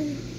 open